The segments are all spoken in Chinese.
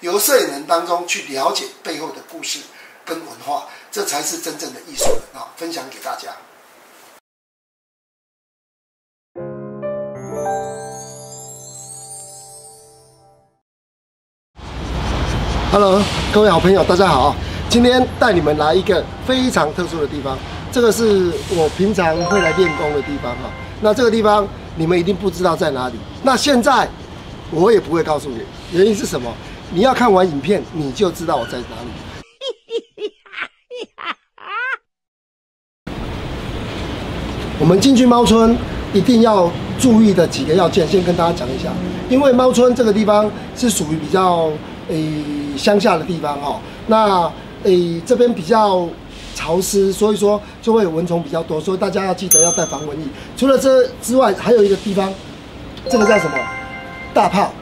由摄影人当中去了解背后的故事跟文化，这才是真正的艺术啊！分享给大家。Hello，各位好朋友，大家好！今天带你们来一个非常特殊的地方，这个是我平常会来练功的地方哈。那这个地方你们一定不知道在哪里。那现在我也不会告诉你，原因是什么？你要看完影片，你就知道我在哪里。我们进去猫村一定要注意的几个要件，先跟大家讲一下。因为猫村这个地方是属于比较诶乡下的地方哦，那诶这边比较潮湿，所以说就会有蚊虫比较多，所以大家要记得要带防蚊液。除了这之外，还有一个地方，这个叫什么？大炮。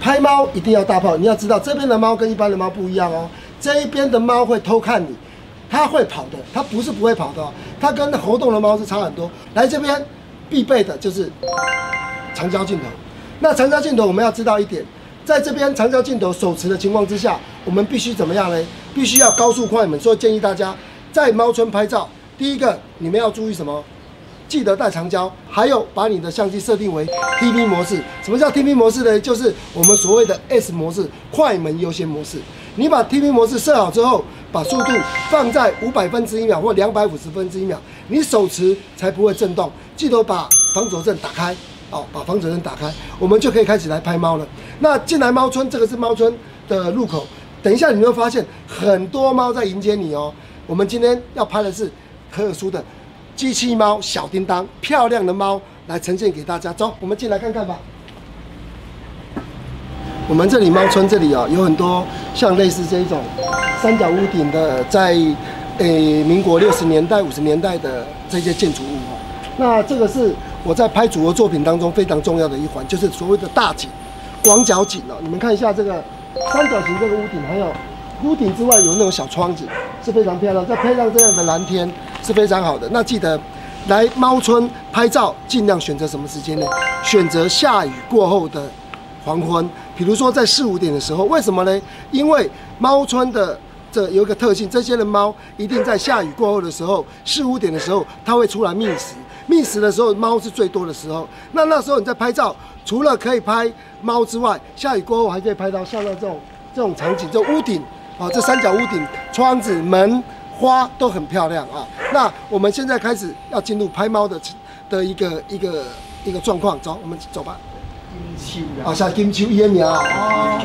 拍猫一定要大炮，你要知道这边的猫跟一般的猫不一样哦。这一边的猫会偷看你，它会跑的，它不是不会跑的，哦它跟活动的猫是差很多。来这边必备的就是长焦镜头。那长焦镜头我们要知道一点，在这边长焦镜头手持的情况之下，我们必须怎么样呢？必须要高速快门。所以建议大家在猫村拍照，第一个你们要注意什么？记得带长焦，还有把你的相机设定为 TV 模式。什么叫 TV 模式呢？就是我们所谓的 S 模式，快门优先模式。你把 TV 模式设好之后，把速度放在五百分之一秒或两百五十分之一秒，你手持才不会震动。记得把防走震打开，哦，把防走震打开，我们就可以开始来拍猫了。那进来猫村，这个是猫村的入口。等一下你会发现很多猫在迎接你哦。我们今天要拍的是特殊的。机器猫小叮当，漂亮的猫来呈现给大家。走，我们进来看看吧。我们这里猫村这里啊，有很多像类似这种三角屋顶的，在诶民国六十年代、五十年代的这些建筑物哦。那这个是我在拍主流作品当中非常重要的一环，就是所谓的大景、广角景哦。你们看一下这个三角形这个屋顶，还有屋顶之外有那种小窗子，是非常漂亮。再配上这样的蓝天。是非常好的。那记得来猫村拍照，尽量选择什么时间呢？选择下雨过后的黄昏，比如说在四五点的时候。为什么呢？因为猫村的这有一个特性，这些的猫一定在下雨过后的时候，四五点的时候，它会出来觅食。觅食的时候，猫是最多的时候。那那时候你在拍照，除了可以拍猫之外，下雨过后还可以拍到像那这种这种场景，这屋顶啊，这三角屋顶、窗子、门。花都很漂亮啊！那我们现在开始要进入拍猫的的一个一个一个状况，走，我们走吧。金秋啊，像金秋伊个名啊。哦，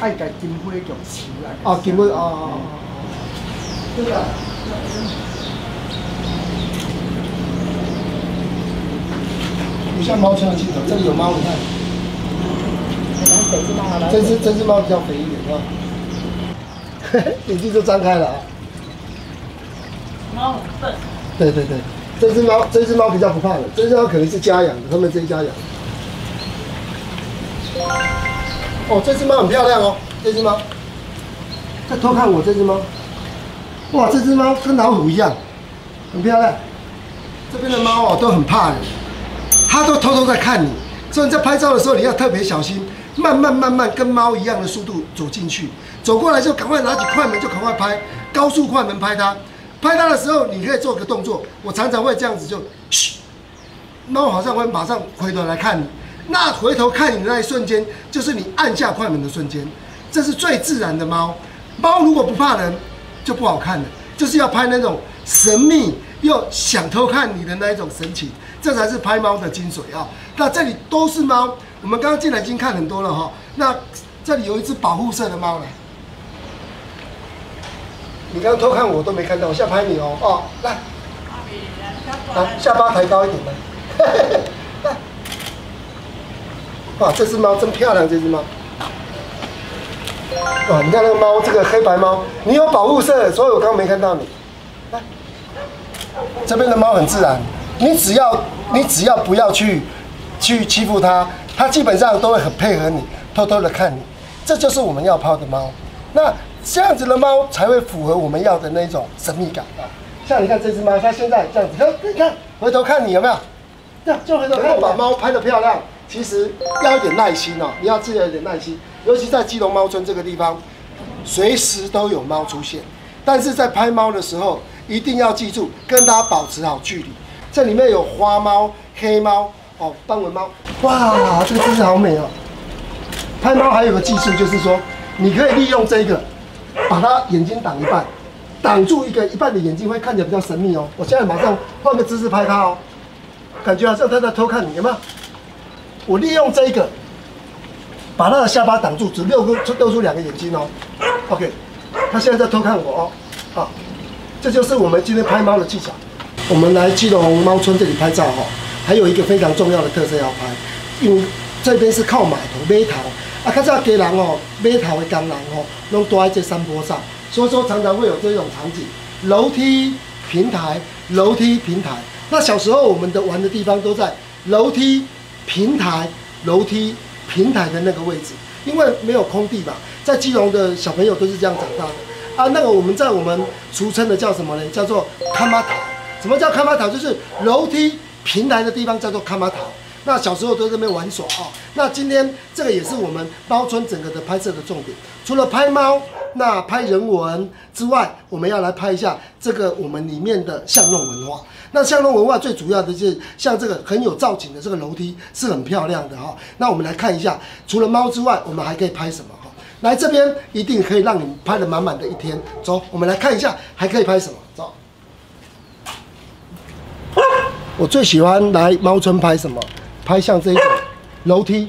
爱改金花叫秋来。哦，金花哦。这个。不像猫圈的镜头，这里有猫，你看。这只这只猫比较肥一点，是吧？眼睛都张开了啊。猫很笨。对对对，这只猫，这只猫比较不怕的，这只猫可能是家养的，他们这一家养。哦，这只猫很漂亮哦，这只猫。在偷看我这只猫。哇，这只猫跟老虎一样，很漂亮。这边的猫哦都很怕人，它都偷偷在看你，所以你在拍照的时候你要特别小心，慢慢慢慢跟猫一样的速度走进去，走过来就赶快拿起快门就赶快拍，高速快门拍它。拍它的时候，你可以做个动作。我常常会这样子，就嘘，猫好像会马上回头来看你。那回头看你的那一瞬间，就是你按下快门的瞬间，这是最自然的猫。猫如果不怕人，就不好看了。就是要拍那种神秘又想偷看你的那一种神情，这才是拍猫的精髓啊。那这里都是猫，我们刚刚进来已经看很多了哈。那这里有一只保护色的猫了。你刚刚偷看我都没看到，我在拍你哦哦，来，来下巴抬高一点 来，哇，这只猫真漂亮，这只猫，哇，你看那个猫，这个黑白猫，你有保护色，所以我刚刚没看到你。来，这边的猫很自然，你只要你只要不要去去欺负它，它基本上都会很配合你，偷偷的看你，这就是我们要泡的猫。那。这样子的猫才会符合我们要的那种神秘感啊！像你看这只猫，它现在这样子，你看回头看你有没有？这样就回头看，把猫拍得漂亮，其实要一点耐心哦，你要自己有点耐心，尤其在基隆猫村这个地方，随时都有猫出现。但是在拍猫的时候，一定要记住跟它保持好距离。这里面有花猫、黑猫哦，斑纹猫，哇，这个姿势好美哦。拍猫还有个技术，就是说你可以利用这个，把它眼睛挡一半，挡住一个一半的眼睛，会看起来比较神秘哦。我现在马上换个姿势拍它哦，感觉好像它在偷看你，有没有？我利用这个，把它的下巴挡住，只露出露出两个眼睛哦。OK，它现在在偷看我哦。好，这就是我们今天拍猫的技巧。我们来基隆猫村这里拍照哈，还有一个非常重要的特色要拍，因为这边是靠码头码头。啊，较早家人哦，码头的工人哦，拢住在这山坡上，所以说常常会有这种场景：楼梯平台，楼梯平台。那小时候我们的玩的地方都在楼梯平台、楼梯平台的那个位置，因为没有空地嘛。在基隆的小朋友都是这样长大的啊。那个我们在我们俗称的叫什么呢？叫做看马塔。什么叫看马塔？就是楼梯平台的地方叫做看马塔。那小时候都在那边玩耍啊。那今天这个也是我们猫村整个的拍摄的重点。除了拍猫，那拍人文之外，我们要来拍一下这个我们里面的巷弄文化。那巷弄文化最主要的就是像这个很有造景的这个楼梯是很漂亮的哈。那我们来看一下，除了猫之外，我们还可以拍什么哈？来这边一定可以让你拍的满满的一天。走，我们来看一下还可以拍什么。走。我最喜欢来猫村拍什么？拍像这一种楼梯、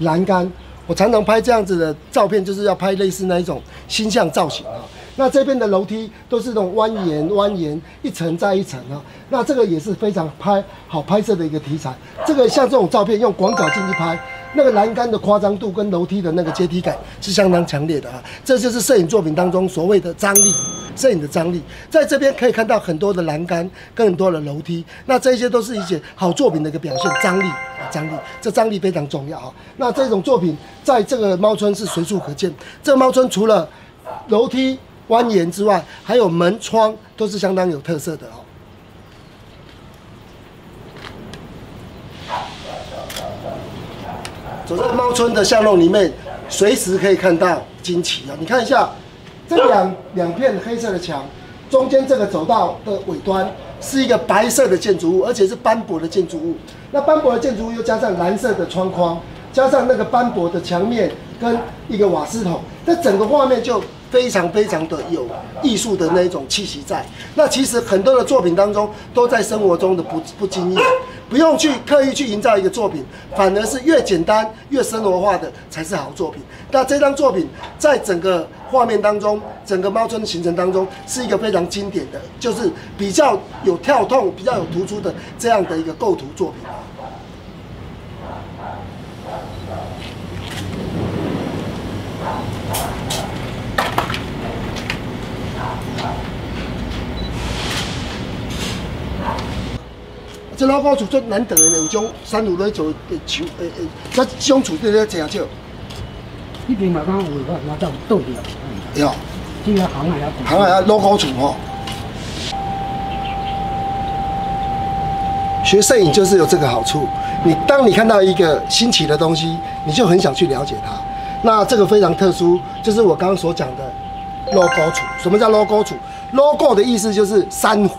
栏杆，我常常拍这样子的照片，就是要拍类似那一种星象造型啊。那这边的楼梯都是那种蜿蜒、蜿蜒，一层再一层啊。那这个也是非常拍好拍摄的一个题材。这个像这种照片用广角镜去拍。那个栏杆的夸张度跟楼梯的那个阶梯感是相当强烈的啊，这就是摄影作品当中所谓的张力，摄影的张力，在这边可以看到很多的栏杆，更多的楼梯，那这些都是一些好作品的一个表现，张力啊，张力，这张力非常重要啊。那这种作品在这个猫村是随处可见，这个猫村除了楼梯蜿蜒之外，还有门窗都是相当有特色的哦。走在猫村的巷弄里面，随时可以看到惊奇啊！你看一下，这两两片黑色的墙，中间这个走道的尾端是一个白色的建筑物，而且是斑驳的建筑物。那斑驳的建筑物又加上蓝色的窗框，加上那个斑驳的墙面跟一个瓦斯桶，这整个画面就非常非常的有艺术的那一种气息在。那其实很多的作品当中，都在生活中的不不经意。不用去刻意去营造一个作品，反而是越简单越生活化的才是好作品。那这张作品在整个画面当中，整个猫村的行程当中，是一个非常经典的，就是比较有跳动、比较有突出的这样的一个构图作品。这老高厝最难得的有种山路咧做的树，诶诶，这种厝对咧真少。一边嘛讲有个那叫倒掉。有。这个行啊，行啊，老高厝吼。学摄影就是有这个好处，你当你看到一个新奇的东西，你就很想去了解它。那这个非常特殊，就是我刚刚所讲的 logo 厝。什么叫 logo 厝？logo 的意思就是珊瑚。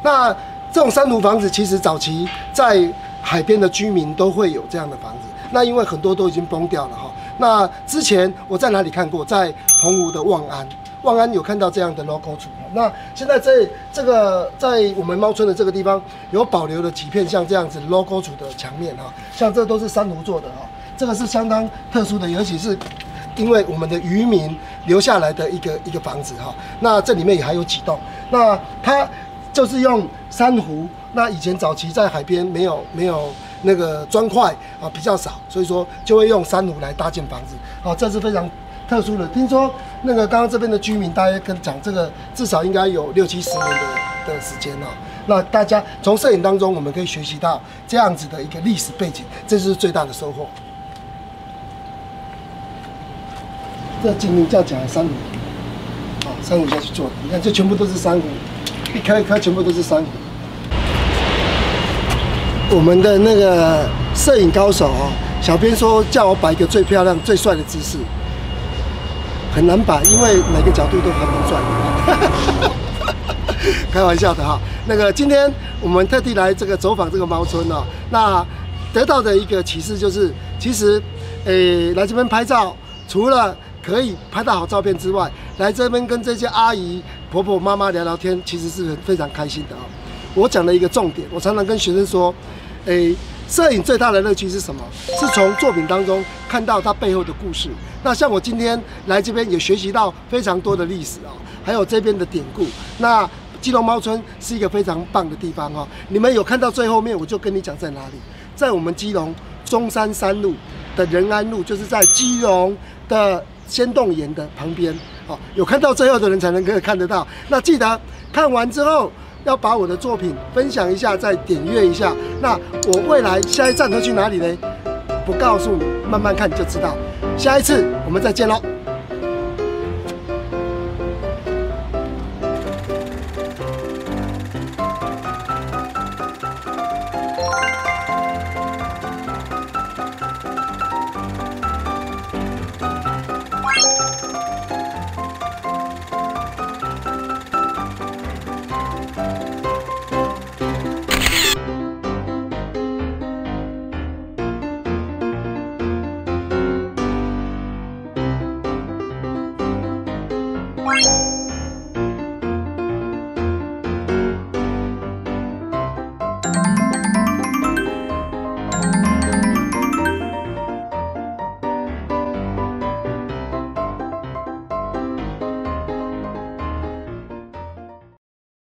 那这种珊瑚房子其实早期在海边的居民都会有这样的房子，那因为很多都已经崩掉了哈。那之前我在哪里看过？在澎湖的望安，望安有看到这样的 logo 处。那现在在这个在我们猫村的这个地方有保留了几片像这样子 logo 处的墙面哈，像这都是珊瑚做的哈，这个是相当特殊的，尤其是因为我们的渔民留下来的一个一个房子哈。那这里面也还有几栋，那它。就是用珊瑚，那以前早期在海边没有没有那个砖块啊，比较少，所以说就会用珊瑚来搭建房子。好，这是非常特殊的。听说那个刚刚这边的居民，大家跟讲这个至少应该有六七十年的的时间了。那大家从摄影当中，我们可以学习到这样子的一个历史背景，这是最大的收获。这今天叫讲珊瑚，啊，珊瑚下去做，你看这全部都是珊瑚。一颗一颗全部都是珊瑚。我们的那个摄影高手哦，小编说叫我摆一个最漂亮、最帅的姿势，很难摆，因为每个角度都很难转。开玩笑的哈，那个今天我们特地来这个走访这个猫村哦，那得到的一个启示就是，其实，诶，来这边拍照，除了可以拍到好照片之外，来这边跟这些阿姨、婆婆、妈妈聊聊天，其实是非常开心的啊。我讲了一个重点，我常常跟学生说，诶，摄影最大的乐趣是什么？是从作品当中看到它背后的故事。那像我今天来这边也学习到非常多的历史啊，还有这边的典故。那基隆猫村是一个非常棒的地方哦。你们有看到最后面，我就跟你讲在哪里，在我们基隆中山三路的仁安路，就是在基隆的仙洞岩的旁边。哦，有看到最后的人才能可以看得到。那记得看完之后。要把我的作品分享一下，再点阅一下。那我未来下一站都去哪里呢？不告诉你，慢慢看就知道。下一次我们再见喽。